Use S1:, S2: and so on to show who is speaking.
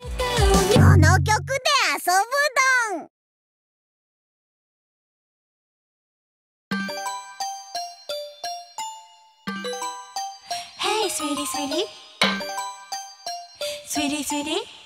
S1: この曲で遊ぶどん
S2: Hey, sweetie, sweetie. Sweetie, sweetie.